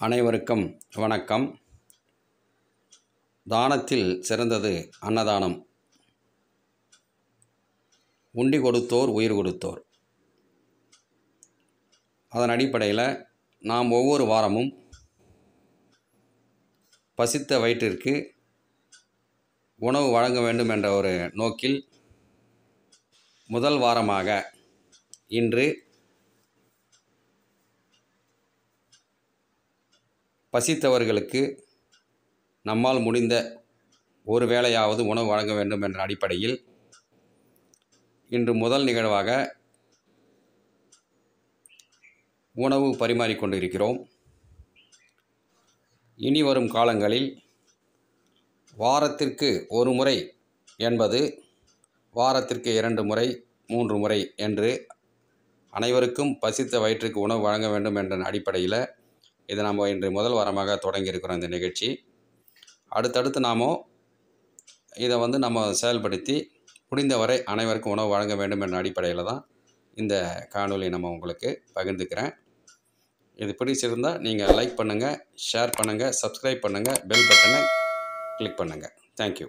அனைவருக்கும் வணக்கம். தானத்தில் சிறந்தது அன்னதானம். உண்டி கொடுத்தோர் உயிர் கொடுத்தோர். அதன் அடிப்படையில் நாம் ஒவ்வொரு வாரமும் பசித்த வயிற்றிற்கு உணவு வழங்க வேண்டும் என்ற ஒரு நோக்கில் முதல் வாரமாக இன்று பசித்தவர்களுக்கு நம்மால் முடிந்த ஒரு வேளையாவது உணவு வழங்க வேண்டும் என்ற அடிப்படையில் இன்று முதல் நிகழ்வாக உணவு பரிமாறிக்கொண்டிருக்கிறோம். இனி வரும் காலங்களில் வாரத்திற்கு ஒரு முறை என்பது வாரத்திற்கு இரண்டு முறை மூன்று முறை என்று அனைவருக்கும் பசித்த வயிற்றுக்கு உணவு வழங்க வேண்டும் என்ற அடிப்படையில் இதை நாம் இன்று முதல் வாரமாக தொடங்கியிருக்கிறோம் இந்த நிகழ்ச்சி. அடுத்தடுத்து நாம் இதை வந்து நம்ம செயல்படுத்தி முடிந்தவரை அனைவருக்கும் உணவு வழங்க வேண்டும் என்ற அடிப்படையில் தான் இந்த காணொலியை நம்ம உங்களுக்கு பகிர்ந்துக்கிறேன். இது பிடிச்சிருந்தால் நீங்கள் லைக் பண்ணுங்கள் ஷேர் பண்ணுங்கள் சப்ஸ்கிரைப் பண்ணுங்கள் பெல் பட்டனை கிளிக் பண்ணுங்கள் தேங்க்யூ